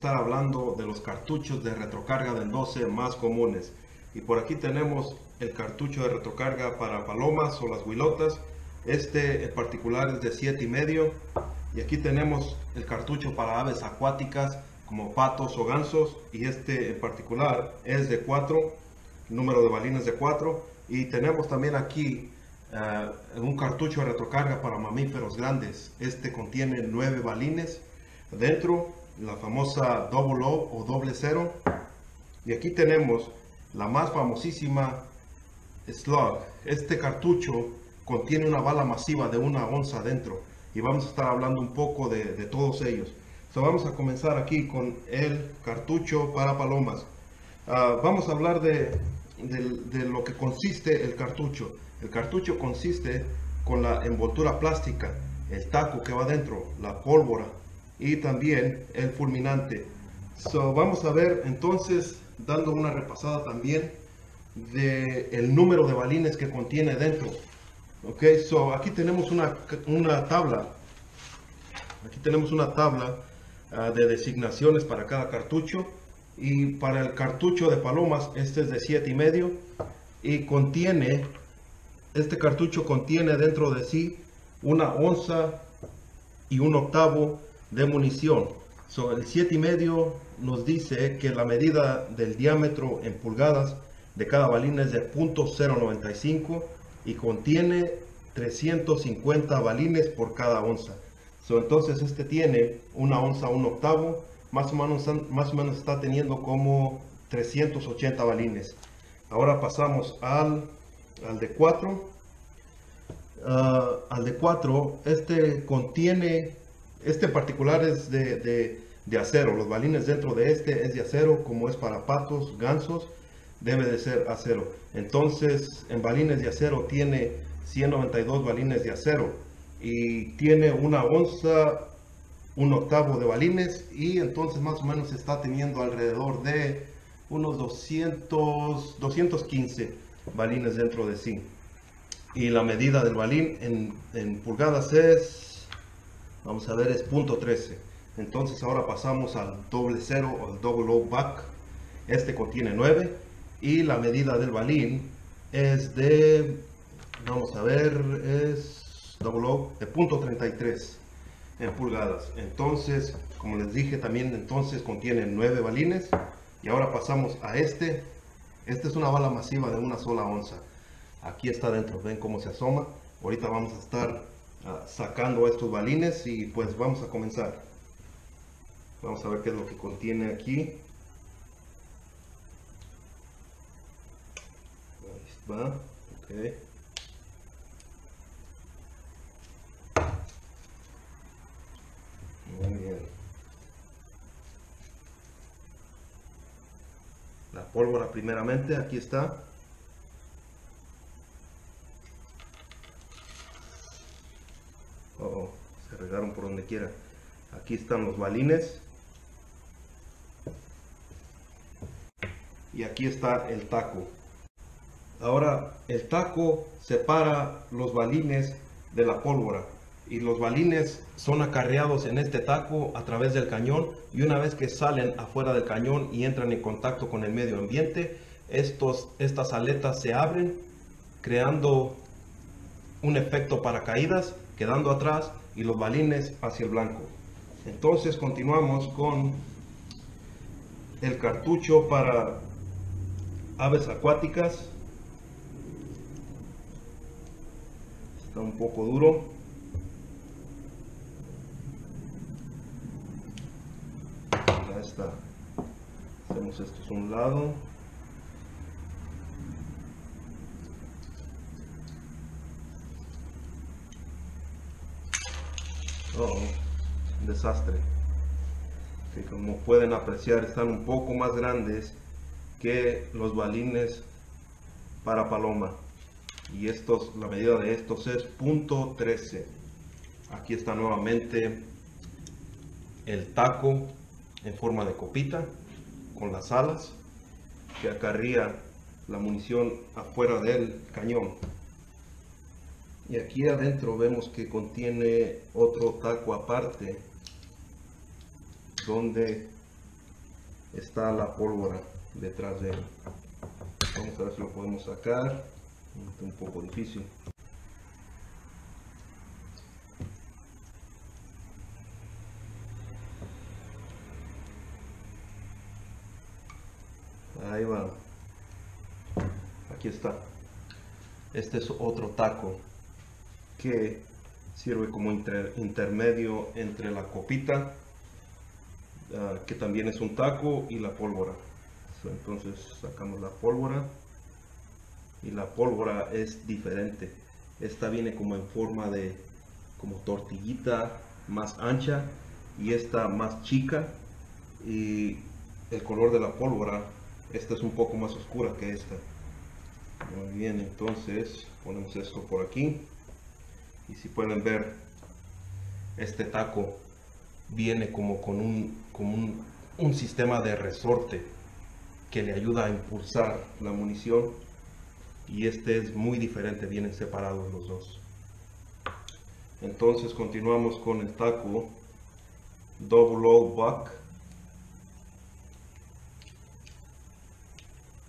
estar hablando de los cartuchos de retrocarga del 12 más comunes. Y por aquí tenemos el cartucho de retrocarga para palomas o las huilotas. Este en particular es de 7 y medio. Y aquí tenemos el cartucho para aves acuáticas como patos o gansos. Y este en particular es de 4, número de balines de 4. Y tenemos también aquí eh, un cartucho de retrocarga para mamíferos grandes. Este contiene 9 balines dentro la famosa Double O o doble cero. Y aquí tenemos la más famosísima Slug. Este cartucho contiene una bala masiva de una onza dentro y vamos a estar hablando un poco de, todos ellos. So, vamos a comenzar aquí con el cartucho para palomas. Ah, vamos a hablar de, de lo que consiste el cartucho. El cartucho consiste con la envoltura plástica, el taco que va dentro, la pólvora, y también el fulminante. So, vamos a ver entonces, dando una repasada también de el número de balines que contiene dentro. Ok, so aquí tenemos una, una tabla. Aquí tenemos una tabla ah, de designaciones para cada cartucho. Y para el cartucho de palomas, este es de 7 y medio. Y contiene, este cartucho contiene dentro de sí una onza y un octavo de munición. So, el 7 y medio nos dice que la medida del diámetro en pulgadas de cada balín es de .095 y contiene 350 balines por cada onza. So, entonces este tiene una onza, un octavo, más o menos, más o menos está teniendo como 380 balines. Ahora pasamos al, al de 4. Ah, al de 4, este contiene este particular es de, acero. Los balines dentro de este es de acero, como es para patos, gansos, debe de ser acero. Entonces, en balines de acero tiene 192 balines de acero y tiene una onza, un octavo de balines y entonces más o menos está teniendo alrededor de unos 200, 215 balines dentro de sí. Y la medida del balín en, en pulgadas es vamos a ver es punto 13 entonces ahora pasamos al doble cero o el double O back. Este contiene 9 y la medida del balín es de vamos a ver es double O de punto 33 en pulgadas. Entonces como les dije también entonces contiene 9 balines. Y ahora pasamos a este. Este es una bala masiva de una sola onza. Aquí está dentro ven cómo se asoma. Ahorita vamos a estar Sacando estos balines y pues vamos a comenzar. Vamos a ver qué es lo que contiene aquí. Ahí va ok. Muy bien. La pólvora primeramente aquí está por donde quiera. Aquí están los balines. Y aquí está el taco. Ahora el taco separa los balines de la pólvora y los balines son acarreados en este taco a través del cañón y una vez que salen afuera del cañón y entran en contacto con el medio ambiente, estos, estas aletas se abren creando un efecto paracaídas quedando atrás y los balines hacia el blanco. Entonces continuamos con el cartucho para aves acuáticas. Está un poco duro. Ya está. Hacemos esto a un lado. Un desastre. Que como pueden apreciar están un poco más grandes que los balines para paloma. Y estos, la medida de estos es punto 13. Aquí está nuevamente el taco en forma de copita con las alas que acarría la munición afuera del cañón y aquí adentro vemos que contiene otro taco aparte donde está la pólvora detrás de él. Vamos a ver si lo podemos sacar. Un poco difícil. Ahí va. Aquí está. Este es otro taco que sirve como intermedio entre la copita, ah, que también es un taco, y la pólvora. entonces sacamos la pólvora y la pólvora es diferente. Esta viene como en forma de como tortillita más ancha y esta más chica y el color de la pólvora esta es un poco más oscura que esta muy bien entonces ponemos esto por aquí y si pueden ver este taco viene como con un, como un, sistema de resorte que le ayuda a impulsar la munición y este es muy diferente, vienen separados los dos. Entonces continuamos con el taco Double O Buck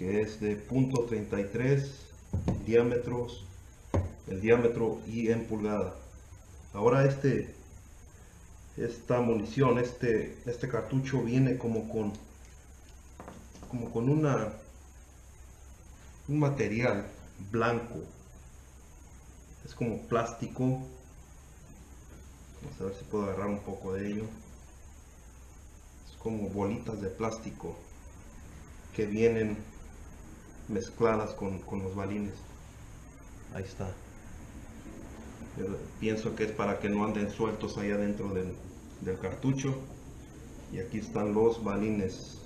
que es de punto .33 diámetros el diámetro y en pulgada. Ahora este, esta munición, este, este cartucho viene como con, como con una, un material blanco. Es como plástico. Vamos a ver si puedo agarrar un poco de ello. Es como bolitas de plástico que vienen mezcladas con, con los balines. Ahí está pienso que es para que no anden sueltos allá dentro del, cartucho. Y aquí están los balines.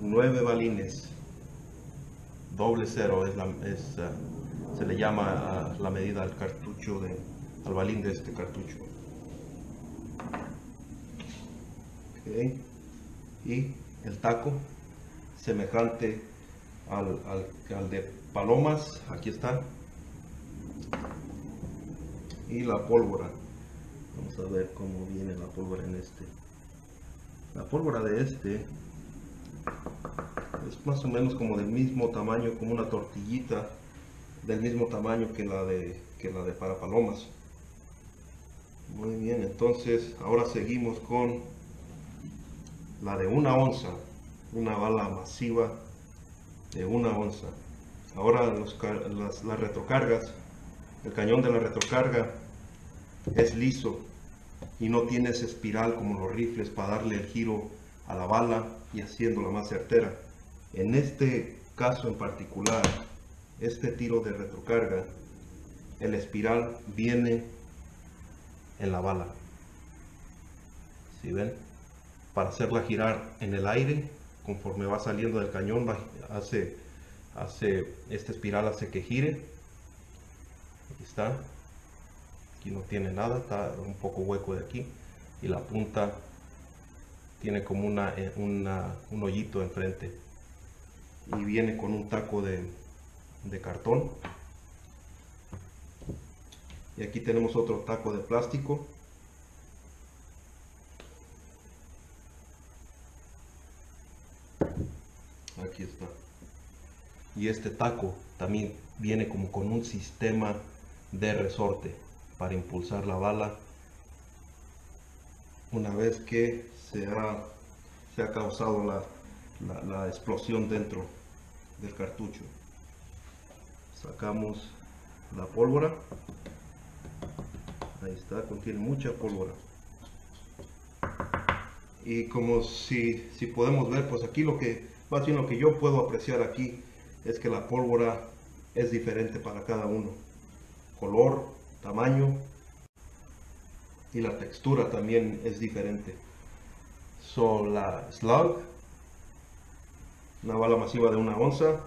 Nueve balines. Doble cero es, la, ah, se le llama la medida al cartucho de al balín de este cartucho. Y el taco semejante al, al de palomas. Aquí está y la pólvora. Vamos a ver cómo viene la pólvora en este. La pólvora de este es más o menos como del mismo tamaño como una tortillita del mismo tamaño que la de que la de para palomas muy bien entonces ahora seguimos con la de una onza una bala masiva de una onza. Ahora las, las retrocargas el cañón de la retrocarga es liso y no tiene esa espiral como los rifles para darle el giro a la bala y haciéndola más certera. En este caso en particular, este tiro de retrocarga, el espiral viene en la bala. ¿Sí ven? Para hacerla girar en el aire, conforme va saliendo del cañón, hace, hace, esta espiral hace que gire está. Aquí no tiene nada está un poco hueco de aquí. Y la punta tiene como una, eh, un hoyito enfrente. Y viene con un taco de, de cartón. Y aquí tenemos otro taco de plástico. Aquí está. Y este taco también viene como con un sistema de resorte para impulsar la bala una vez que se ha, se ha causado la, la, explosión dentro del cartucho. Sacamos la pólvora. Ahí está, contiene mucha pólvora. Y como si, si podemos ver, pues aquí lo que, más bien lo que yo puedo apreciar aquí es que la pólvora es diferente para cada uno color, tamaño y la textura también es diferente. son la Slug, una bala masiva de una onza,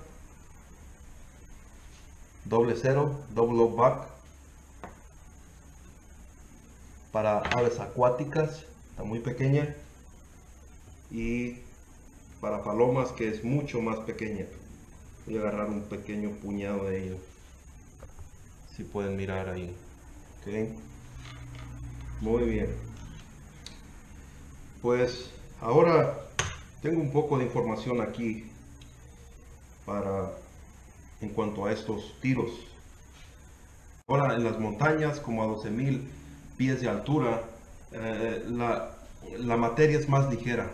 doble cero, double back para aves acuáticas, está muy pequeña y para palomas que es mucho más pequeña. Voy a agarrar un pequeño puñado de ellos si pueden mirar ahí muy bien pues ahora tengo un poco de información aquí para en cuanto a estos tiros. Ahora en las montañas, como a 12.000 pies de altura, eh, la, la materia es más ligera.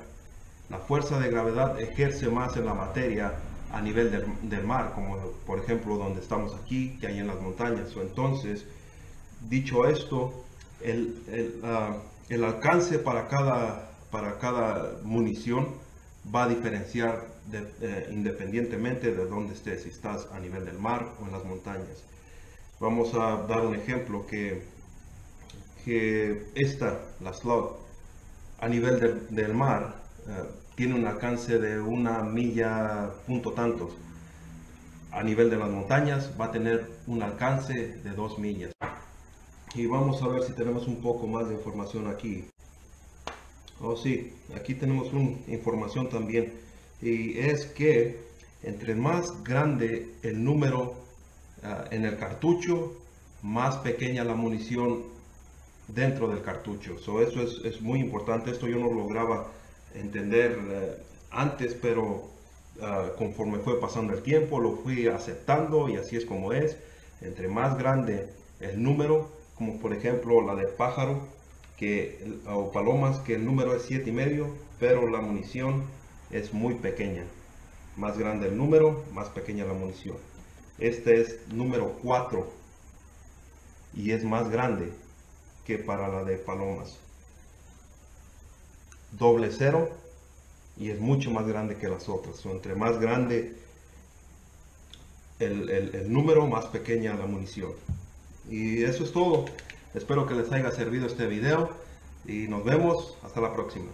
La fuerza de gravedad ejerce más en la materia a nivel del, mar, como por ejemplo donde estamos aquí, que hay en las montañas. O entonces, dicho esto, el, el, ah, el, alcance para cada, para cada munición va a diferenciar eh, independientemente de dónde estés, si estás a nivel del mar o en las montañas. Vamos a dar un ejemplo que, que esta, la slot, a nivel del, del mar, eh, tiene un alcance de una milla punto tantos. A nivel de las montañas va a tener un alcance de dos millas. Y vamos a ver si tenemos un poco más de información aquí. Oh sí, aquí tenemos una información también. Y es que entre más grande el número ah, en el cartucho, más pequeña la munición dentro del cartucho. So, eso es, es, muy importante. Esto yo no lograba entender eh, antes, pero uh, conforme fue pasando el tiempo, lo fui aceptando y así es como es. Entre más grande el número, como por ejemplo la de pájaro, que, o palomas, que el número es siete y medio, pero la munición es muy pequeña. Más grande el número, más pequeña la munición. Este es número 4 y es más grande que para la de palomas. Doble cero y es mucho más grande que las otras. O entre más grande el, el, el número, más pequeña la munición. Y eso es todo. Espero que les haya servido este video y nos vemos hasta la próxima.